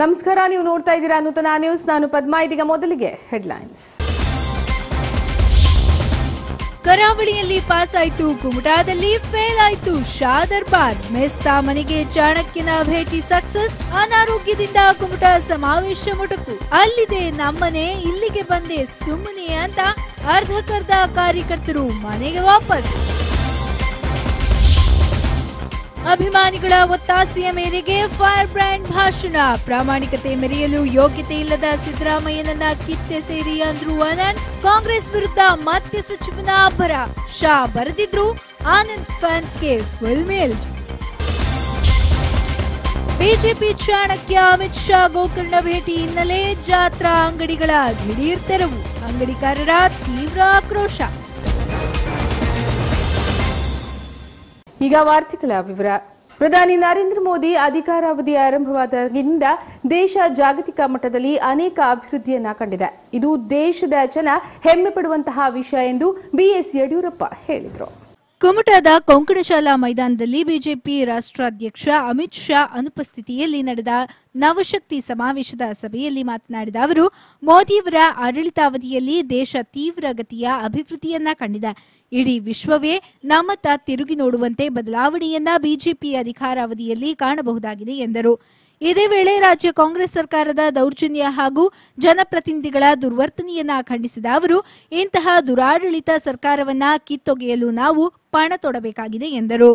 ನಮಸ್ಕಾರ, ನೀವು ನೋಡ್ತಾ ಇದ್ದೀರಾ ನೂತನ ನ್ಯೂಸ್. ನಾನು ಪದ್ಮಾ, ಇದೀಗ ಮೊದಲಿಗೆ ಹೆಡ್ಲೈನ್ಸ್. ಕರಾವಳಿಯಲ್ಲಿ ಪಾಸ್ ಆಯಿತು ಕುಮಟಾದಲ್ಲಿ ಫೇಲ್ ಆಯಿತು ಶಾ ದರ್ಬಾರ್ ಮೆಸ್ತಾ ಮನೆಗೆ ಚಾಣಕ್ಯನ ಭೇಟಿ ಸಕ್ಸಸ್, ಅನಾರೋಗ್ಯದಿಂದ ಕುಮಟಾ ಸಮಾವೇಶ ಮುಟುಕು. ಅಲ್ಲಿದೆ ನಮ್ಮನೆ, ಇಲ್ಲಿಗೆ ಬಂದೆ ಸುಮ್ಮನೆ ಅಂತ ಅರ್ಧಕರ್ಧ ಕಾರ್ಯಕರ್ತರು ಮನೆಗೆ ವಾಪಸ್. ಅಭಿಮಾನಿಗಳ ಒತ್ತಾಸೆಯ ಮೇರೆಗೆ ಫೈರ್ ಬ್ರ್ಯಾಂಡ್ ಭಾಷಣ. ಪ್ರಾಮಾಣಿಕತೆ ಮೆರೆಯಲು ಯೋಗ್ಯತೆ ಇಲ್ಲದ ಸಿದ್ದರಾಮಯ್ಯನನ್ನ ಕಿತ್ತೆ ಸೇರಿ ಅಂದ್ರು ಅನಂತ್. ಕಾಂಗ್ರೆಸ್ ವಿರುದ್ಧ ಮತ್ತೆ ಸಚಿವನ ಅಬ್ಬರ ಶಾ ಬರೆದಿದ್ರು ಆನಂದ್ ಫ್ಯಾನ್ಸ್ಗೆ full mails. BJP Chanakya Amit Shah Gokarna ಭೇಟಿ ಹಿನ್ನೆಲೆ ಜಾತ್ರಾ ಅಂಗಡಿಗಳ ದಿಢೀರ್ ತೆರವು. ಅಂಗಡಿಕಾರರ ತೀವ್ರ ಆಕ್ರೋಶ. ಈಗ ವಾರ್ತೆಗಳ ವಿವರ. ಪ್ರಧಾನಿ ನರೇಂದ್ರ ಮೋದಿ ಅಧಿಕಾರಾವಧಿ ಆರಂಭವಾದಾಗಿನಿಂದ ದೇಶ ಜಾಗತಿಕ ಮಟ್ಟದಲ್ಲಿ ಅನೇಕ ಅಭಿವೃದ್ಧಿಯನ್ನ ಕಂಡಿದೆ. ಇದು ದೇಶದ ಜನ ಹೆಮ್ಮೆ ಪಡುವಂತಹ ವಿಷಯ ಎಂದು ಬಿಎಸ್ ಯಡಿಯೂರಪ್ಪ ಹೇಳಿದರು. ಕುಮಟಾದ ಕೊಂಕಣಶಾಲಾ ಮೈದಾನದಲ್ಲಿ ಬಿಜೆಪಿ ರಾಷ್ಟ್ರಾಧ್ಯಕ್ಷ ಅಮಿತ್ ಶಾ ಅನುಪಸ್ಥಿತಿಯಲ್ಲಿ ನಡೆದ ನವಶಕ್ತಿ ಸಮಾವೇಶದ ಸಭೆಯಲ್ಲಿ ಮಾತನಾಡಿದ ಅವರು ಮೋದಿಯವರ ಆಡಳಿತಾವಧಿಯಲ್ಲಿ ದೇಶ ತೀವ್ರಗತಿಯ ಅಭಿವೃದ್ಧಿಯನ್ನ ಕಂಡಿದೆ. ಇಡೀ ವಿಶ್ವವೇ ನಮ್ಮತ್ತ ತಿರುಗಿ ನೋಡುವಂತೆ ಬದಲಾವಣೆಯನ್ನ ಬಿಜೆಪಿ ಅಧಿಕಾರಾವಧಿಯಲ್ಲಿ ಕಾಣಬಹುದಾಗಿದೆ ಎಂದರು. ಇದೇ ವೇಳೆ ರಾಜ್ಯ ಕಾಂಗ್ರೆಸ್ ಸರ್ಕಾರದ ದೌರ್ಜನ್ಯ ಹಾಗೂ ಜನಪ್ರತಿನಿಧಿಗಳ ದುರ್ವರ್ತನೆಯನ್ನ ಖಂಡಿಸಿದ ಅವರು, ಇಂತಹ ದುರಾಡಳಿತ ಸರ್ಕಾರವನ್ನ ಕಿತ್ತೊಗೆಯಲು ನಾವು ಪಣ ತೊಡಬೇಕಾಗಿದೆ ಎಂದರು.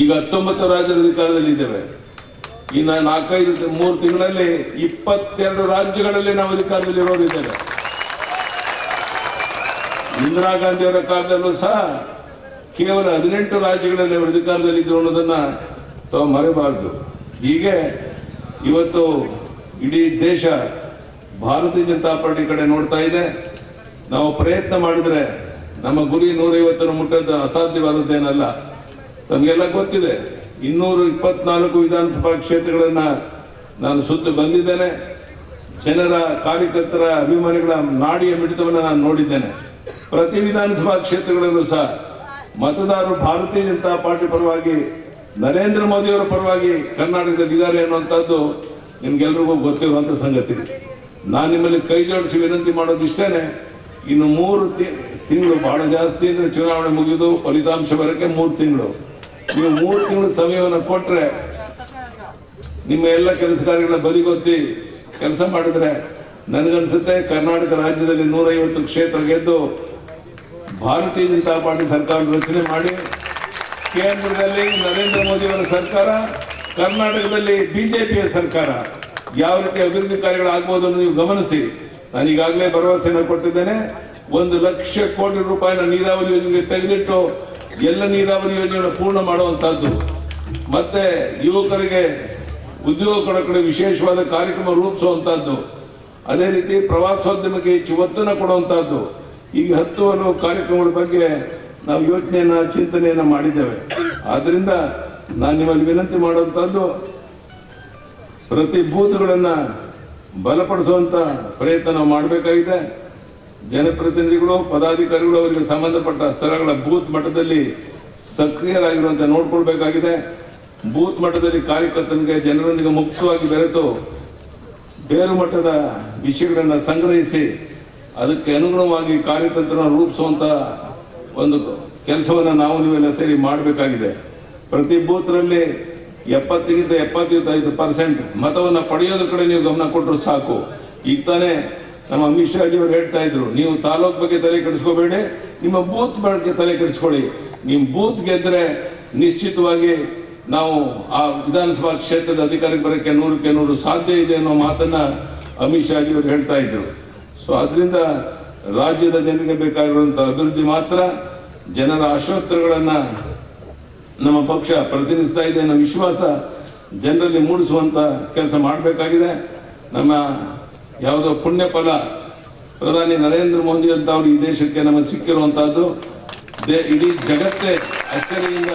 ಈಗ ಹತ್ತೊಂಬತ್ತು ರಾಜ್ಯದ ಅಧಿಕಾರದಲ್ಲಿ ಇದ್ದೇವೆ. ಇನ್ನು ನಾಲ್ಕೈದು ಮೂರು ತಿಂಗಳಲ್ಲಿ ಇಪ್ಪತ್ತೆರಡು ರಾಜ್ಯಗಳಲ್ಲಿ ನಾವು ಅಧಿಕಾರದಲ್ಲಿ ಇರೋದಿದ್ದೇವೆ. ಇಂದಿರಾ ಗಾಂಧಿ ಅವರ ಕಾಲದಲ್ಲೂ ಸಹ ಕೇವಲ ಹದಿನೆಂಟು ರಾಜ್ಯಗಳಲ್ಲಿ ಅವರು ಅಧಿಕಾರದಲ್ಲಿ ಇದ್ರು ಅನ್ನೋದನ್ನ ತಾವು ಮರೆಯಬಾರದು ಹೀಗೆ ಇವತ್ತು ಇಡೀ ದೇಶ ಭಾರತೀಯ ಜನತಾ ಪಾರ್ಟಿ ಕಡೆ ನೋಡ್ತಾ ಇದೆ. ನಾವು ಪ್ರಯತ್ನ ಮಾಡಿದ್ರೆ ನಮ್ಮ ಗುರಿ ನೂರೈವತ್ತನ್ನು ಮುಟ್ಟದ್ದು ಅಸಾಧ್ಯವಾದದ್ದೇನಲ್ಲ? ತಮಗೆಲ್ಲ ಗೊತ್ತಿದೆ. ಇನ್ನೂರು ಇಪ್ಪತ್ನಾಲ್ಕು ವಿಧಾನಸಭಾ ಕ್ಷೇತ್ರಗಳನ್ನ ನಾನು ಸುತ್ತು ಬಂದಿದ್ದೇನೆ. ಜನರ ಕಾರ್ಯಕರ್ತರ ಅಭಿಮಾನಿಗಳ ನಾಡಿಯ ಮಿಡಿತವನ್ನು ನಾನು ನೋಡಿದ್ದೇನೆ. ಪ್ರತಿ ವಿಧಾನಸಭಾ ಕ್ಷೇತ್ರಗಳಲ್ಲೂ ಸಹ ಮತದಾರರು ಭಾರತೀಯ ಜನತಾ ಪಾರ್ಟಿ ಪರವಾಗಿ, ನರೇಂದ್ರ ಮೋದಿಯವರ ಪರವಾಗಿ ಕರ್ನಾಟಕದಲ್ಲಿ ಇದ್ದಾರೆ ಅನ್ನುವಂಥದ್ದು ನಿಮ್ಗೆಲ್ರಿಗೂ ಗೊತ್ತಿರುವಂತ ಸಂಗತಿ. ನಾನು ನಿಮ್ಮಲ್ಲಿ ಕೈ ಜೋಡಿಸಿ ವಿನಂತಿ ಮಾಡೋದು ಇಷ್ಟೇನೆ ಇನ್ನು ಮೂರು ತಿಂಗಳು ಬಹಳ ಜಾಸ್ತಿ ಅಂದ್ರೆ ಚುನಾವಣೆ ಮುಗಿದು ಫಲಿತಾಂಶ ಬರೋಕ್ಕೆ ಮೂರು ತಿಂಗಳು. ನೀವು ಮೂರು ತಿಂಗಳು ಸಮಯವನ್ನು ಕೊಟ್ರೆ ನಿಮ್ಮ ಎಲ್ಲ ಕೆಲಸ ಕಾರ್ಯಗಳನ್ನ ಬದಿಗೊತ್ತಿ ಕೆಲಸ ಮಾಡಿದ್ರೆ ನನಗನ್ಸುತ್ತೆ ಕರ್ನಾಟಕ ರಾಜ್ಯದಲ್ಲಿ ನೂರೈವತ್ತು ಕ್ಷೇತ್ರ ಗೆದ್ದು ಭಾರತೀಯ ಜನತಾ ಪಾರ್ಟಿ ಸರ್ಕಾರ ರಚನೆ ಮಾಡಿ ಕೇಂದ್ರದಲ್ಲಿ ನರೇಂದ್ರ ಮೋದಿ ಅವರ ಸರ್ಕಾರ, ಕರ್ನಾಟಕದಲ್ಲಿ ಬಿಜೆಪಿಯ ಸರ್ಕಾರ. ಯಾವ ರೀತಿ ಅಭಿವೃದ್ಧಿ ಕಾರ್ಯಗಳಾಗ್ಬೋದು ನೀವು ಗಮನಿಸಿ. ನಾನು ಈಗಾಗಲೇ ಭರವಸೆಯನ್ನು ಕೊಟ್ಟಿದ್ದೇನೆ. ಒಂದು ಲಕ್ಷ ಕೋಟಿ ರೂಪಾಯಿನ ನೀರಾವರಿ ಯೋಜನೆಗೆ ತೆಗೆದಿಟ್ಟು ಎಲ್ಲ ನೀರಾವರಿ ಯೋಜನೆಗಳನ್ನು ಪೂರ್ಣ ಮಾಡುವಂತಹದ್ದು. ಮತ್ತೆ ಯುವಕರಿಗೆ ಉದ್ಯೋಗ ಕೊಡೋ ವಿಶೇಷವಾದ ಕಾರ್ಯಕ್ರಮ ರೂಪಿಸುವಂತಹದ್ದು. ಅದೇ ರೀತಿ ಪ್ರವಾಸೋದ್ಯಮಕ್ಕೆ ಹೆಚ್ಚು ಒತ್ತನ್ನು ಕೊಡುವಂತಹದ್ದು. ಈಗ ಹತ್ತು ಹಲವು ಕಾರ್ಯಕ್ರಮಗಳ ಬಗ್ಗೆ ನಾವು ಯೋಚನೆಯನ್ನ, ಚಿಂತನೆಯನ್ನ ಮಾಡಿದ್ದೇವೆ. ಆದ್ರಿಂದ ನಾನು ನಿಮ್ಮಲ್ಲಿ ವಿನಂತಿ ಮಾಡುವಂತಹದ್ದು, ಪ್ರತಿ ಬೂತ್ಗಳನ್ನ ಬಲಪಡಿಸುವಂತ ಪ್ರಯತ್ನ ಮಾಡಬೇಕಾಗಿದೆ. ಜನಪ್ರತಿನಿಧಿಗಳು, ಪದಾಧಿಕಾರಿಗಳು ಅವರಿಗೆ ಸಂಬಂಧಪಟ್ಟ ಸ್ಥಳಗಳ ಬೂತ್ ಮಟ್ಟದಲ್ಲಿ ಸಕ್ರಿಯರಾಗಿರುವಂತೆ ನೋಡ್ಕೊಳ್ಬೇಕಾಗಿದೆ. ಬೂತ್ ಮಟ್ಟದಲ್ಲಿ ಕಾರ್ಯಕರ್ತನಿಗೆ, ಜನರೊಂದಿಗೆ ಮುಕ್ತವಾಗಿ ಬೆರೆತು ಬೇರು ಮಟ್ಟದ ವಿಷಯಗಳನ್ನು ಸಂಗ್ರಹಿಸಿ ಅದಕ್ಕೆ ಅನುಗುಣವಾಗಿ ಕಾರ್ಯತಂತ್ರವನ್ನು ರೂಪಿಸುವಂತ ಒಂದು ಕೆಲಸವನ್ನು ನಾವು ನೀವೆಲ್ಲ ಸೇರಿ ಮಾಡಬೇಕಾಗಿದೆ. ಪ್ರತಿ ಬೂತ್ರಲ್ಲಿ ಎಪ್ಪತ್ತಕ್ಕಿಂತ ಎಪ್ಪತ್ತೈದು ಪರ್ಸೆಂಟ್ ಮತವನ್ನು ಪಡೆಯೋದ್ರ ಕಡೆ ನೀವು ಗಮನ ಕೊಟ್ಟರು ಸಾಕು. ಈಗ ತಾನೇ ನಮ್ಮ ಅಮಿತ್ ಅವರು ಹೇಳ್ತಾ ಇದ್ರು, ನೀವು ತಾಲೂಕ್ ಬಗ್ಗೆ ತಲೆ ಕೆಡಿಸ್ಕೋಬೇಡಿ, ನಿಮ್ಮ ಬೂತ್ ಬಗ್ಗೆ ತಲೆ ಕೆಡಿಸ್ಕೊಳ್ಳಿ. ನಿಮ್ಮ ಬೂತ್ ಗೆದ್ರೆ ನಿಶ್ಚಿತವಾಗಿ ನಾವು ಆ ವಿಧಾನಸಭಾ ಕ್ಷೇತ್ರದ ಅಧಿಕಾರಕ್ಕೆ ಬರೋಕ್ಕೆ ನೂರಕ್ಕೆ ನೂರು ಸಾಧ್ಯ ಇದೆ ಅನ್ನೋ ಮಾತನ್ನ ಅಮಿತ್ ಶಾಜಿ ಅವರು ಹೇಳ್ತಾ ಇದ್ರು. ಸೊ ಅದರಿಂದ ರಾಜ್ಯದ ಜನರಿಗೆ ಬೇಕಾಗಿರುವಂಥ ಅಭಿವೃದ್ಧಿ ಮಾತ್ರ, ಜನರ ಆಶೋತ್ತರಗಳನ್ನ ನಮ್ಮ ಪಕ್ಷ ಪ್ರತಿನಿಧಿಸ್ತಾ ಇದೆ ಅನ್ನೋ ವಿಶ್ವಾಸ ಜನರಲ್ಲಿ ಮೂಡಿಸುವಂತ ಕೆಲಸ ಮಾಡಬೇಕಾಗಿದೆ. ನಮ್ಮ ಯಾವುದೋ ಪುಣ್ಯ ಫಲ ಪ್ರಧಾನಿ ನರೇಂದ್ರ ಮೋದಿ ಅಂತ ಅವರು ಈ ದೇಶಕ್ಕೆ ನಮಗೆ ಸಿಕ್ಕಿರುವಂತಹದ್ದು. ಇಡೀ ಜಗತ್ತೇ ಅಚ್ಚರಿಯಿಂದ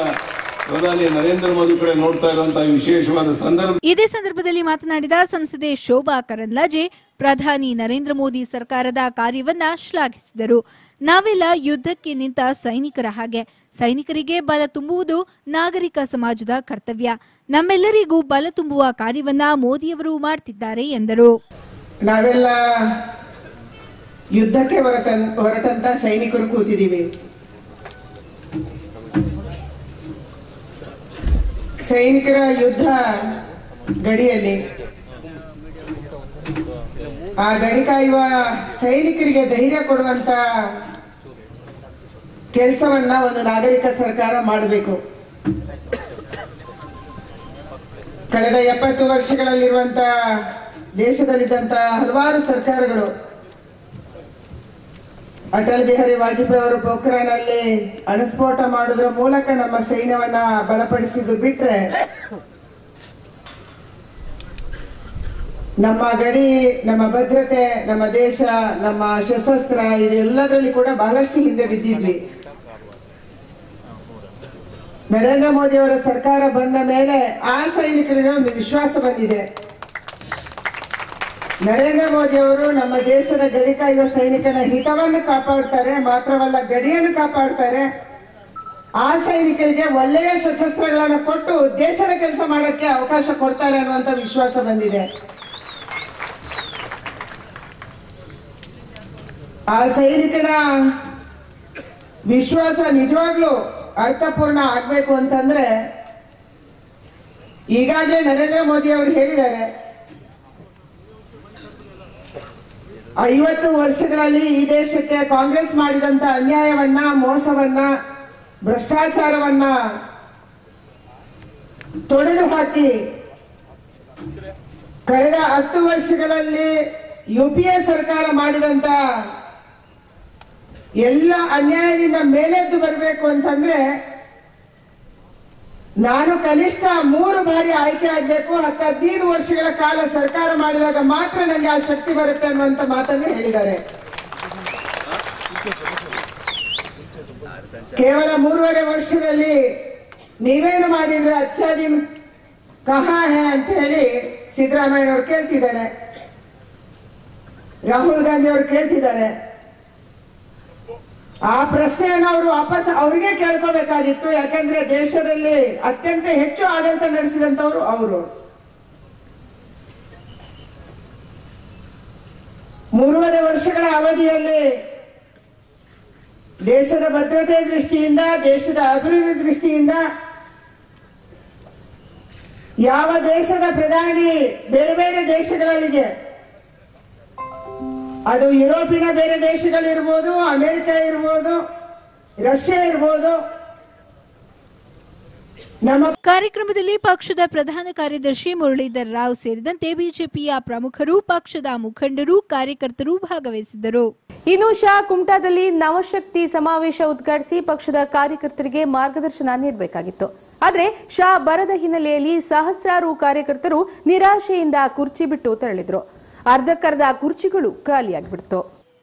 ಪ್ರಧಾನಿ ನರೇಂದ್ರ ಮೋದಿ ಕಡೆ ನೋಡ್ತಾ ಇರುವಂತಹ ವಿಶೇಷವಾದ ಸಂದರ್ಭ. ಇದೇ ಸಂದರ್ಭದಲ್ಲಿ ಮಾತನಾಡಿದ ಸಂಸದೆ ಶೋಭಾ ಕರಂದ್ಲಾಜೆ, ಪ್ರಧಾನಿ ನರೇಂದ್ರ ಮೋದಿ ಸರ್ಕಾರದ ಕಾರ್ಯವನ್ನ ಶ್ಲಾಘಿಸಿದರು. ನಾವೆಲ್ಲ ಯುದ್ಧಕ್ಕೆ ನಿಂತ ಸೈನಿಕರ ಹಾಗೆ. ಸೈನಿಕರಿಗೆ ಬಲ ತುಂಬುವುದು ನಾಗರಿಕ ಸಮಾಜದ ಕರ್ತವ್ಯ. ನಮ್ಮೆಲ್ಲರಿಗೂ ಬಲ ತುಂಬುವ ಕಾರ್ಯವನ್ನ ಮೋದಿಯವರು ಮಾಡ್ತಿದ್ದಾರೆ ಎಂದರು. ನಾವೆಲ್ಲ ಯುದ್ಧಕ್ಕೆ ಹೊರಟ ಹೊರಟಂತ ಸೈನಿಕರು ಕೂತಿದ್ದೀವಿ. ಸೈನಿಕರ ಯುದ್ಧ ಗಡಿಯಲ್ಲಿ. ಆ ಗಡಿ ಕಾಯುವ ಸೈನಿಕರಿಗೆ ಧೈರ್ಯ ಕೊಡುವಂತ ಕೆಲಸವನ್ನ ಒಂದು ನಾಗರಿಕ ಸರ್ಕಾರ ಮಾಡಬೇಕು. ಕಳೆದ ಎಪ್ಪತ್ತು ವರ್ಷಗಳಲ್ಲಿರುವಂತ ದೇಶದಲ್ಲಿದ್ದಂತ ಹಲವಾರು ಸರ್ಕಾರಗಳು. ಅಟಲ್ ಬಿಹಾರಿ ವಾಜಪೇಯಿ ಅವರು ಪೋಖ್ರಾನಲ್ಲಿ ಅಣುಸ್ಫೋಟ ಮಾಡುವುದರ ಮೂಲಕ ನಮ್ಮ ಸೈನ್ಯವನ್ನ ಬಲಪಡಿಸಿದ್ದು ಬಿಟ್ರೆ ನಮ್ಮ ಗಡಿ, ನಮ್ಮ ಭದ್ರತೆ, ನಮ್ಮ ದೇಶ, ನಮ್ಮ ಸಶಸ್ತ್ರ ಇದೆಲ್ಲದರಲ್ಲಿ ಕೂಡ ಬಹಳಷ್ಟು ಹಿಂದೆ ಬಿದ್ದಿದ್ವಿ. ನರೇಂದ್ರ ಮೋದಿ ಅವರ ಸರ್ಕಾರ ಬಂದ ಮೇಲೆ ಆ ಸೈನಿಕರಿಗೆ ಒಂದು ವಿಶ್ವಾಸ ಬಂದಿದೆ. ನರೇಂದ್ರ ಮೋದಿ ಅವರು ನಮ್ಮ ದೇಶದ ಗಡಿ ಕಾಯುವ ಸೈನಿಕನ ಹಿತವನ್ನು ಕಾಪಾಡ್ತಾರೆ, ಮಾತ್ರವಲ್ಲ ಗಡಿಯನ್ನು ಕಾಪಾಡ್ತಾರೆ. ಆ ಸೈನಿಕರಿಗೆ ಒಳ್ಳೆಯ ಸಶಸ್ತ್ರಗಳನ್ನು ಕೊಟ್ಟು ದೇಶದ ಕೆಲಸ ಮಾಡೋಕ್ಕೆ ಅವಕಾಶ ಕೊಡ್ತಾರೆ ಅನ್ನುವಂಥ ವಿಶ್ವಾಸ ಬಂದಿದೆ. ಆ ಸೈನಿಕನ ವಿಶ್ವಾಸ ನಿಜವಾಗ್ಲೂ ಅರ್ಥಪೂರ್ಣ ಆಗ್ಬೇಕು ಅಂತಂದ್ರೆ ಈಗಾಗಲೇ ನರೇಂದ್ರ ಮೋದಿ ಅವರು ಹೇಳಿದ್ದಾರೆ ಐವತ್ತು ವರ್ಷಗಳಲ್ಲಿ ಈ ದೇಶಕ್ಕೆ ಕಾಂಗ್ರೆಸ್ ಮಾಡಿದಂತ ಅನ್ಯಾಯವನ್ನ, ಮೋಸವನ್ನ, ಭ್ರಷ್ಟಾಚಾರವನ್ನ ತೊಡೆದು ಹಾಕಿ ಕಳೆದ ಹತ್ತು ವರ್ಷಗಳಲ್ಲಿ ಯು ಪಿ ಎ ಸರ್ಕಾರ ಮಾಡಿದಂತ ಎಲ್ಲ ಅನ್ಯಾಯದಿಂದ ಮೇಲೆದ್ದು ಬರಬೇಕು ಅಂತಂದ್ರೆ ನಾನು ಕನಿಷ್ಠ ಮೂರು ಬಾರಿ ಆಯ್ಕೆ ಆಗ್ಬೇಕು, ಹತ್ತು ವರ್ಷಗಳ ಕಾಲ ಸರ್ಕಾರ ಮಾಡಿದಾಗ ಮಾತ್ರ ನನಗೆ ಆ ಶಕ್ತಿ ಬರುತ್ತೆ ಅನ್ನುವಂತ ಮಾತನ್ನು ಹೇಳಿದ್ದಾರೆ. ಕೇವಲ ಮೂರುವರೆ ವರ್ಷದಲ್ಲಿ ನೀವೇನು ಮಾಡಿದ್ರೆ ಅಚ್ಚಾಜಿ ಕಹಾ ಹೇ ಅಂತ ಹೇಳಿ ಸಿದ್ದರಾಮಯ್ಯ ಅವ್ರು ಕೇಳ್ತಿದ್ದಾರೆ. ರಾಹುಲ್ ಗಾಂಧಿ ಅವರು ಕೇಳ್ತಿದ್ದಾರೆ. ಆ ಪ್ರಶ್ನೆಯನ್ನು ಅವರು ವಾಪಸ್ ಅವರಿಗೆ ಕೇಳ್ಕೋಬೇಕಾಗಿತ್ತು, ಯಾಕಂದ್ರೆ ದೇಶದಲ್ಲಿ ಅತ್ಯಂತ ಹೆಚ್ಚು ಆಡಳಿತ ನಡೆಸಿದಂತವರು ಅವರು. ಮೂರುವರೆ ವರ್ಷಗಳ ಅವಧಿಯಲ್ಲಿ ದೇಶದ ಭದ್ರತೆ ದೃಷ್ಟಿಯಿಂದ, ದೇಶದ ಅಭಿವೃದ್ಧಿ ದೃಷ್ಟಿಯಿಂದ ಯಾವ ದೇಶದ ಪ್ರಧಾನಿ ಬೇರೆ ಬೇರೆ ದೇಶಗಳಿಗೆ ಅದು ಯುರೋಪಿನ ಬೇರೆ ದೇಶಗಳಿರ್ಬೋದು ಅಮೆರಿಕ ಇರ್ಬೋದು ರಷ್ಯಾ ಇರ್ಬೋದು. ನಮ್ಮ ಕಾರ್ಯಕ್ರಮದಲ್ಲಿ ಪಕ್ಷದ ಪ್ರಧಾನ ಕಾರ್ಯದರ್ಶಿ ಮುರಳೀಧರ್ ರಾವ್ ಸೇರಿದಂತೆ ಬಿಜೆಪಿಯ ಪ್ರಮುಖರು ಪಕ್ಷದ ಮುಖಂಡರು ಕಾರ್ಯಕರ್ತರು ಭಾಗವಹಿಸಿದ್ದರು. ಇನ್ನು ಶಾ ಕುಮಟಾದಲ್ಲಿ ನವಶಕ್ತಿ ಸಮಾವೇಶ ಉದ್ಘಾಟಿಸಿ ಪಕ್ಷದ ಕಾರ್ಯಕರ್ತರಿಗೆ ಮಾರ್ಗದರ್ಶನ ನೀಡಬೇಕಾಗಿತ್ತು. ಆದರೆ ಶಾ ಬರದ ಹಿನ್ನೆಲೆಯಲ್ಲಿ ಸಹಸ್ರಾರು ಕಾರ್ಯಕರ್ತರು ನಿರಾಶೆಯಿಂದ ಕುರ್ಚಿ ಬಿಟ್ಟು ತೆರಳಿದ್ರು. ಅರ್ಧಕ್ಕರ್ಧ ಕುರ್ಚಿಗಳು ಖಾಲಿಯಾಗಿಬಿಡ್ತು.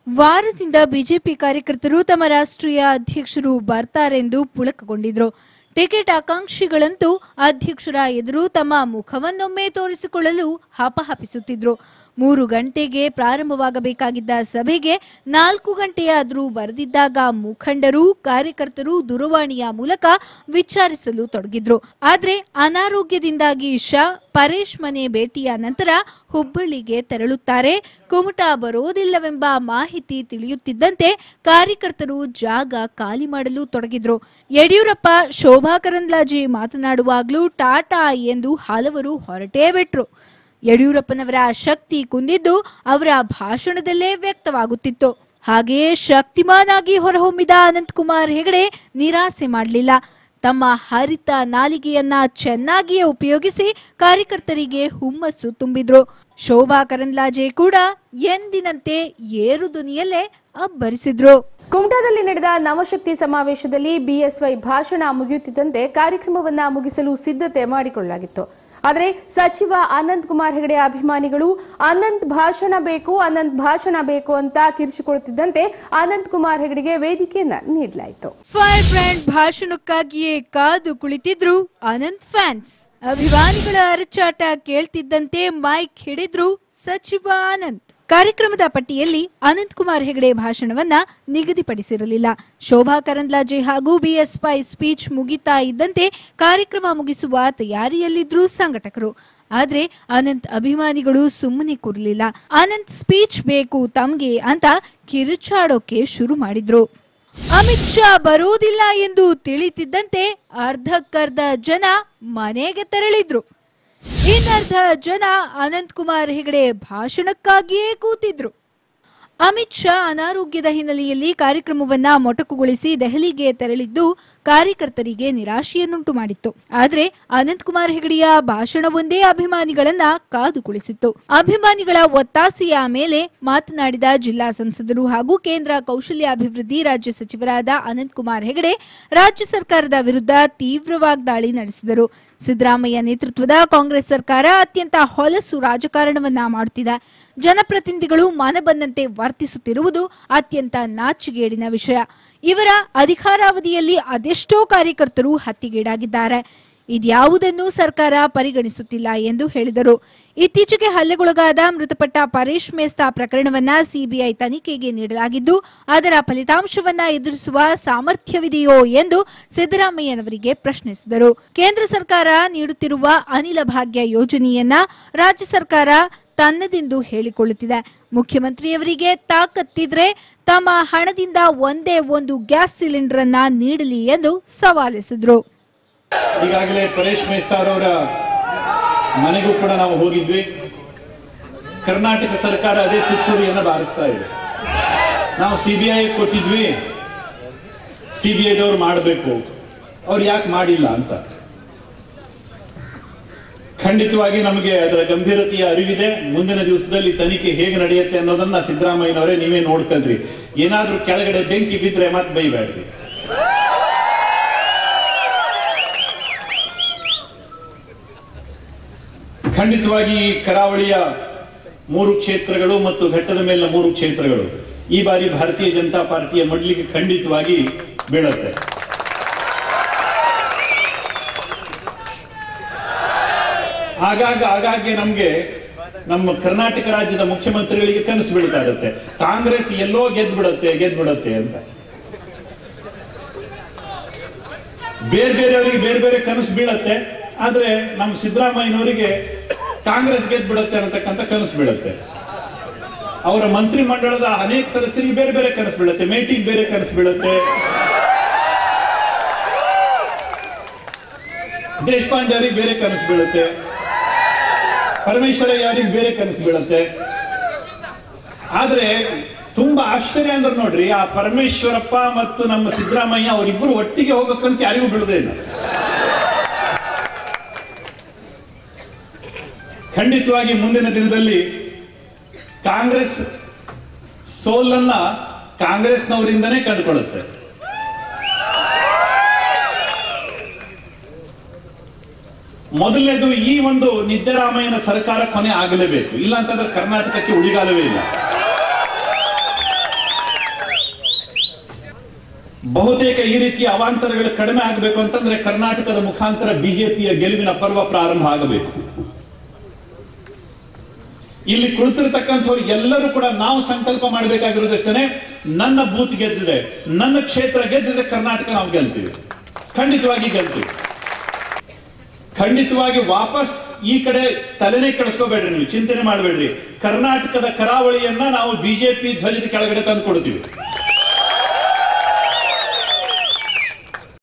ವಾರದಿಂದ ಬಿಜೆಪಿ ಕಾರ್ಯಕರ್ತರು ತಮ್ಮ ರಾಷ್ಟ್ರೀಯ ಅಧ್ಯಕ್ಷರು ಬರ್ತಾರೆಂದು ಪುಳಕಗೊಂಡಿದ್ರು. ಟಿಕೆಟ್ ಆಕಾಂಕ್ಷಿಗಳಂತೂ ಅಧ್ಯಕ್ಷರ ಎದುರು ತಮ್ಮ ಮುಖವನ್ನೊಮ್ಮೆ ತೋರಿಸಿಕೊಳ್ಳಲು ಹಪಹಪಿಸುತ್ತಿದ್ರು. ಮೂರು ಗಂಟೆಗೆ ಪ್ರಾರಂಭವಾಗಬೇಕಾಗಿದ್ದ ಸಭೆಗೆ ನಾಲ್ಕು ಗಂಟೆಯಾದರೂ ಬರೆದಿದ್ದಾಗ ಮುಖಂಡರು, ಕಾರ್ಯಕರ್ತರು ದೂರವಾಣಿಯ ಮೂಲಕ ವಿಚಾರಿಸಲು ತೊಡಗಿದ್ರು. ಆದರೆ ಅನಾರೋಗ್ಯದಿಂದಾಗಿ ಶಾ ಪರೇಶ್ ಮನೆ ಭೇಟಿಯ ನಂತರ ಹುಬ್ಬಳ್ಳಿಗೆ ತೆರಳುತ್ತಾರೆ. ಕುಮಟಾ ಬರೋದಿಲ್ಲವೆಂಬ ಮಾಹಿತಿ ತಿಳಿಯುತ್ತಿದ್ದಂತೆ ಕಾರ್ಯಕರ್ತರು ಜಾಗ ಖಾಲಿ ಮಾಡಲು ತೊಡಗಿದ್ರು. ಯಡಿಯೂರಪ್ಪ, ಶೋಭಾ ಕರಂದ್ಲಾಜೆ ಮಾತನಾಡುವಾಗಲೂ ಟಾಟಾ ಎಂದು ಹಲವರು ಹೊರಟೇ ಬಿಟ್ರು. ಯಡಿಯೂರಪ್ಪನವರ ಶಕ್ತಿ ಕುಂದಿದ್ದು ಅವರ ಭಾಷಣದಲ್ಲೇ ವ್ಯಕ್ತವಾಗುತ್ತಿತ್ತು. ಹಾಗೆಯೇ ಶಕ್ತಿಮಾನಾಗಿ ಹೊರಹೊಮ್ಮಿದ ಅನಂತಕುಮಾರ್ ಹೆಗಡೆ ನಿರಾಸೆ ಮಾಡಲಿಲ್ಲ. ತಮ್ಮ ಹರಿತ ನಾಲಿಗೆಯನ್ನ ಚೆನ್ನಾಗಿಯೇ ಉಪಯೋಗಿಸಿ ಕಾರ್ಯಕರ್ತರಿಗೆ ಹುಮ್ಮಸ್ಸು ತುಂಬಿದ್ರು. ಶೋಭಾ ಕರಂದ್ಲಾಜೆ ಕೂಡ ಎಂದಿನಂತೆ ಏರು ದುನಿಯಲ್ಲೇ ಅಬ್ಬರಿಸಿದ್ರು. ಕುಮಟಾದಲ್ಲಿ ನಡೆದ ನವಶಕ್ತಿ ಸಮಾವೇಶದಲ್ಲಿ ಬಿಎಸ್ವೈ ಭಾಷಣ ಮುಗಿಯುತ್ತಿದ್ದಂತೆ ಕಾರ್ಯಕ್ರಮವನ್ನ ಮುಗಿಸಲು ಸಿದ್ಧತೆ ಮಾಡಿಕೊಳ್ಳಲಾಗಿತ್ತು. ಆದರೆ ಸಚಿವ ಅನಂತ್ ಕುಮಾರ್ ಹೆಗಡೆ ಅಭಿಮಾನಿಗಳು, ಅನಂತ್ ಭಾಷಣ ಬೇಕು, ಅನಂತ್ ಭಾಷಣ ಬೇಕು ಅಂತ ಕಿರಿಚಿಕೊಳ್ಳುತ್ತಿದ್ದಂತೆ ಅನಂತ್ ಕುಮಾರ್ ಹೆಗಡೆಗೆ ವೇದಿಕೆಯನ್ನ ನೀಡಲಾಯಿತು. ಫೈರ್ ಬ್ರ್ಯಾಂಡ್ ಭಾಷಣಕ್ಕಾಗಿಯೇ ಕಾದು ಕುಳಿತಿದ್ರು ಅನಂತ್ ಫ್ಯಾನ್ಸ್ ಅಭಿಮಾನಿಗಳ ಅರಚಾಟ ಕೇಳ್ತಿದ್ದಂತೆ ಮೈಕ್ ಹಿಡಿದ್ರು ಸಚಿವ ಅನಂತ್. ಕಾರ್ಯಕ್ರಮದ ಪಟ್ಟಿಯಲ್ಲಿ ಅನಂತ್ ಕುಮಾರ್ ಹೆಗಡೆ ಭಾಷಣವನ್ನ ನಿಗದಿಪಡಿಸಿರಲಿಲ್ಲ. ಶೋಭಾ ಕರಂದ್ಲಾಜೆ ಹಾಗೂ ಬಿಎಸ್ ಪೈ ಸ್ಪೀಚ್ ಮುಗಿತಾ ಇದ್ದಂತೆ ಕಾರ್ಯಕ್ರಮ ಮುಗಿಸುವ ತಯಾರಿಯಲ್ಲಿದ್ರು ಸಂಘಟಕರು. ಆದ್ರೆ ಅನಂತ್ ಅಭಿಮಾನಿಗಳು ಸುಮ್ಮನೆ ಕೂರಲಿಲ್ಲ. ಅನಂತ್ ಸ್ಪೀಚ್ ಬೇಕು ತಮ್ಗೆ ಅಂತ ಕಿರುಚಾಡೋಕೆ ಶುರು ಮಾಡಿದ್ರು. ಅಮಿತ್ ಶಾ ಬರುವುದಿಲ್ಲ ಎಂದು ತಿಳಿತಿದ್ದಂತೆ ಅರ್ಧಕ್ಕರ್ಧ ಜನ ಮನೆಗೆ ತೆರಳಿದ್ರು. ಇನ್ನರ್ಧ ಜನ ಅನಂತ್ ಕುಮಾರ್ ಹೆಗಡೆ ಭಾಷಣಕ್ಕಾಗಿಯೇ ಕೂತಿದ್ರು. ಅಮಿತ್ ಶಾ ಅನಾರೋಗ್ಯದ ಹಿನ್ನೆಲೆಯಲ್ಲಿ ಕಾರ್ಯಕ್ರಮವನ್ನ ಮೊಟಕುಗೊಳಿಸಿ ದೆಹಲಿಗೆ ತೆರಳಿದ್ದು ಕಾರ್ಯಕರ್ತರಿಗೆ ನಿರಾಶೆಯನ್ನುಂಟು ಮಾಡಿತ್ತು. ಆದರೆ ಅನಂತಕುಮಾರ್ ಹೆಗಡೆಯ ಭಾಷಣವೊಂದೇ ಅಭಿಮಾನಿಗಳನ್ನ ಕಾದು ಕುಳಿಸಿತ್ತು ಅಭಿಮಾನಿಗಳ ಒತ್ತಾಸೆಯ ಮೇಲೆ ಮಾತನಾಡಿದ ಜಿಲ್ಲಾ ಸಂಸದರು ಹಾಗೂ ಕೇಂದ್ರ ಕೌಶಲ್ಯಾಭಿವೃದ್ಧಿ ರಾಜ್ಯ ಸಚಿವರಾದ ಅನಂತಕುಮಾರ್ ಹೆಗಡೆ ರಾಜ್ಯ ಸರ್ಕಾರದ ವಿರುದ್ಧ ತೀವ್ರ ವಾಗ್ದಾಳಿ ನಡೆಸಿದರು. ಸಿದ್ದರಾಮಯ್ಯ ನೇತೃತ್ವದ ಕಾಂಗ್ರೆಸ್ ಸರ್ಕಾರ ಅತ್ಯಂತ ಹೊಲಸು ರಾಜಕಾರಣವನ್ನ ಮಾಡುತ್ತಿದೆ. ಜನಪ್ರತಿನಿಧಿಗಳು ಮಾನಬಂದಂತೆ ವರ್ತಿಸುತ್ತಿರುವುದು ಅತ್ಯಂತ ನಾಚಿಗೇಡಿನ ವಿಷಯ. ಇವರ ಅಧಿಕಾರಾವಧಿಯಲ್ಲಿ ಅದೆಷ್ಟೋ ಕಾರ್ಯಕರ್ತರು ಹತ್ಯೆಗೀಡಾಗಿದ್ದಾರೆ ಇದ್ಯಾವುದನ್ನು ಸರ್ಕಾರ ಪರಿಗಣಿಸುತ್ತಿಲ್ಲ ಎಂದು ಹೇಳಿದರು. ಇತ್ತೀಚೆಗೆ ಹಲ್ಲೆಗೊಳಗಾದ ಮೃತಪಟ್ಟ ಪರೇಶ್ ಮೇಸ್ತಾ ಪ್ರಕರಣವನ್ನ ಸಿಬಿಐ ತನಿಖೆಗೆ ನೀಡಲಾಗಿದ್ದು, ಅದರ ಫಲಿತಾಂಶವನ್ನ ಎದುರಿಸುವ ಸಾಮರ್ಥ್ಯವಿದೆಯೋ ಎಂದು ಸಿದ್ದರಾಮಯ್ಯನವರಿಗೆ ಪ್ರಶ್ನಿಸಿದರು. ಕೇಂದ್ರ ಸರ್ಕಾರ ನೀಡುತ್ತಿರುವ ಅನಿಲ ಭಾಗ್ಯ ಯೋಜನೆಯನ್ನ ರಾಜ್ಯ ಸರ್ಕಾರ ತನ್ನದೆಂದು ಹೇಳಿಕೊಳ್ಳುತ್ತಿದೆ. ಮುಖ್ಯಮಂತ್ರಿಯವರಿಗೆ ತಾಕತ್ತಿದ್ರೆ ತಮ್ಮ ಹಣದಿಂದ ಒಂದೇ ಒಂದು ಗ್ಯಾಸ್ ಸಿಲಿಂಡರ್ ಅನ್ನ ನೀಡಲಿ ಎಂದು ಸವಾಲೆಸಿದ್ರು. ಈಗಾಗಲೇ ಪರೇಶ್ ಮೇಸ್ತಾರ್ ಅವರ ಮನೆಗೂ ಕೂಡ ನಾವು ಹೋಗಿದ್ವಿ. ಕರ್ನಾಟಕ ಸರ್ಕಾರ ಅದೇ ತುತ್ತೂರಿಯನ್ನು ಬಾರಿಸ್ತಾ ಇದೆ. ನಾವು ಸಿಬಿಐ ಕೊಟ್ಟಿದ್ವಿ. ಸಿಬಿಐದವ್ರು ಮಾಡಬೇಕು. ಅವ್ರು ಯಾಕೆ ಮಾಡಿಲ್ಲ ಅಂತ. ಖಂಡಿತವಾಗಿ ನಮಗೆ ಅದರ ಗಂಭೀರತೆಯ ಅರಿವಿದೆ. ಮುಂದಿನ ದಿವಸದಲ್ಲಿ ತನಿಖೆ ಹೇಗೆ ನಡೆಯುತ್ತೆ ಅನ್ನೋದನ್ನ ಸಿದ್ದರಾಮಯ್ಯನವರೇ ನೀವೇ ನೋಡ್ಕಲ್ರಿ ಏನಾದ್ರೂ ಕೆಳಗಡೆ ಬೆಂಕಿ ಬಿದ್ದರೆ ಮತ್ತೆ ಬೈಬೇಡ್ರಿ. ಖಂಡಿತವಾಗಿ ಕರಾವಳಿಯ ಮೂರು ಕ್ಷೇತ್ರಗಳು ಮತ್ತು ಘಟ್ಟದ ಮೇಲಿನ ಮೂರು ಕ್ಷೇತ್ರಗಳು ಈ ಬಾರಿ ಭಾರತೀಯ ಜನತಾ ಪಾರ್ಟಿಯ ಮಡ್ಲಿಗೆ ಖಂಡಿತವಾಗಿ ಬೀಳುತ್ತೆ. ಆಗಾಗ ಆಗಾಗ್ಗೆ ನಮ್ಗೆ ನಮ್ಮ ಕರ್ನಾಟಕ ರಾಜ್ಯದ ಮುಖ್ಯಮಂತ್ರಿಗಳಿಗೆ ಕನಸು ಬೀಳ್ತಾ ಇರುತ್ತೆ. ಕಾಂಗ್ರೆಸ್ ಎಲ್ಲೋ ಗೆದ್ದು ಬಿಡುತ್ತೆ ಗೆದ್ದು ಬಿಡುತ್ತೆ ಅಂತ. ಬೇರೆ ಬೇರೆಯವರಿಗೆ ಬೇರೆ ಬೇರೆ ಕನಸು ಬೀಳತ್ತೆ, ಆದ್ರೆ ನಮ್ಮ ಸಿದ್ದರಾಮಯ್ಯನವರಿಗೆ ಕಾಂಗ್ರೆಸ್ ಗೆದ್ದು ಬಿಡುತ್ತೆ ಅನ್ನತಕ್ಕಂಥ ಕನಸು ಬೀಳುತ್ತೆ. ಅವರ ಮಂತ್ರಿ ಮಂಡಳದ ಅನೇಕ ಸದಸ್ಯರಿಗೆ ಬೇರೆ ಬೇರೆ ಕನಸು ಬೀಳುತ್ತೆ, ಮೇಟಿಗೆ ಬೇರೆ ಕನಸು ಬೀಳುತ್ತೆ. ದೇಶಪಾಂಡೆ ಅವರಿಗೆ ಬೇರೆ ಕನಸು ಬೀಳುತ್ತೆ. ಪರಮೇಶ್ವರಯ್ಯ ಯಾರಿಗೆ ಬೇರೆ ಕನಸು ಬೀಳತ್ತೆ. ಆದ್ರೆ ತುಂಬಾ ಆಶ್ಚರ್ಯ ಅಂದ್ರೆ ನೋಡ್ರಿ, ಆ ಪರಮೇಶ್ವರಪ್ಪ ಮತ್ತು ನಮ್ಮ ಸಿದ್ದರಾಮಯ್ಯ ಅವರಿಬ್ಬರು ಒಟ್ಟಿಗೆ ಹೋಗೋ ಕನಸು ಯಾರಿಗೂ ಬೀಳದೇ ಇಲ್ಲ. ಖಂಡಿತವಾಗಿ ಮುಂದಿನ ದಿನದಲ್ಲಿ ಕಾಂಗ್ರೆಸ್ ಸೋಲನ್ನ ಕಾಂಗ್ರೆಸ್ನವರಿಂದನೇ ಕಂಡುಕೊಳ್ಳುತ್ತೆ. ಮೊದಲನೇದು ಈ ಒಂದು ನಿದ್ದರಾಮಯ್ಯನ ಸರ್ಕಾರ ಕೊನೆ ಆಗಲೇಬೇಕು. ಇಲ್ಲ ಅಂತಂದ್ರೆ ಕರ್ನಾಟಕಕ್ಕೆ ಉಳಿಗಾಲವೇ ಇಲ್ಲ. ಬಹುತೇಕ ಈ ರೀತಿಯ ಅವಾಂತರಗಳು ಕಡಿಮೆ ಆಗಬೇಕು ಅಂತಂದ್ರೆ ಕರ್ನಾಟಕದ ಮುಖಾಂತರ ಬಿಜೆಪಿಯ ಗೆಲುವಿನ ಪರ್ವ ಪ್ರಾರಂಭ ಆಗಬೇಕು. ಇಲ್ಲಿ ಕುಳಿತಿರ್ತಕ್ಕಂಥವ್ರು ಎಲ್ಲರೂ ಕೂಡ ನಾವು ಸಂಕಲ್ಪ ಮಾಡಬೇಕಾಗಿರೋದಷ್ಟೇ ನನ್ನ ಬೂತ್ ಗೆದ್ದಿದೆ, ನನ್ನ ಕ್ಷೇತ್ರ ಗೆದ್ದಿದ್ರೆ ಕರ್ನಾಟಕ ನಾವು ಗೆಲ್ತೀವಿ. ಖಂಡಿತವಾಗಿ ಗೆಲ್ತೀವಿ. ಖಂಡಿತವಾಗಿ ವಾಪಸ್ ಈ ಕಡೆ ತಲೆನೇ ಕೆಡಿಸ್ಕೋಬೇಡ್ರಿ ನೀವು. ಚಿಂತನೆ ಮಾಡಬೇಡ್ರಿ. ಕರ್ನಾಟಕದ ಕರಾವಳಿಯನ್ನ ನಾವು ಬಿಜೆಪಿ ಧ್ವಜದ ಕೆಳಗಡೆ ತಂದು ಕೊಡ್ತೀವಿ.